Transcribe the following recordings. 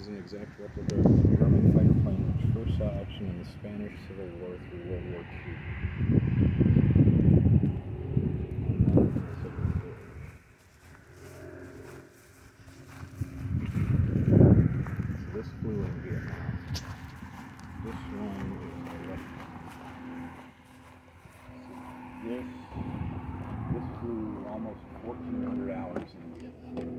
This is an exact replica of the German fighter plane which first saw action in the Spanish Civil War through World War II. This flew almost 1,400 hours in Vietnam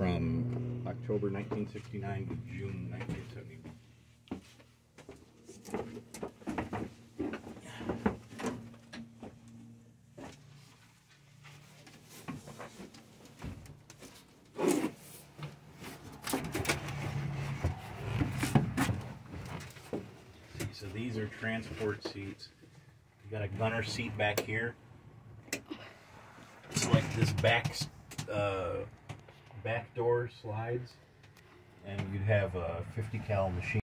from October 1969 to June 1971. See, so these are transport seats. You got a gunner seat back here. It's like this back uh, back door slides, and you'd have a 50 cal machine.